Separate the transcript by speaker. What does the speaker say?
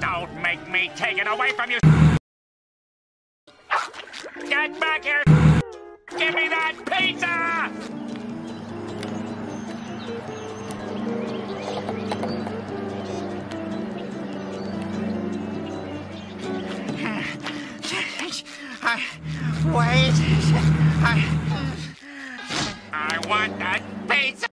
Speaker 1: Don't make me take it away from you! Get back here! Give me that pizza!
Speaker 2: Wait. I,
Speaker 1: I want that pizza.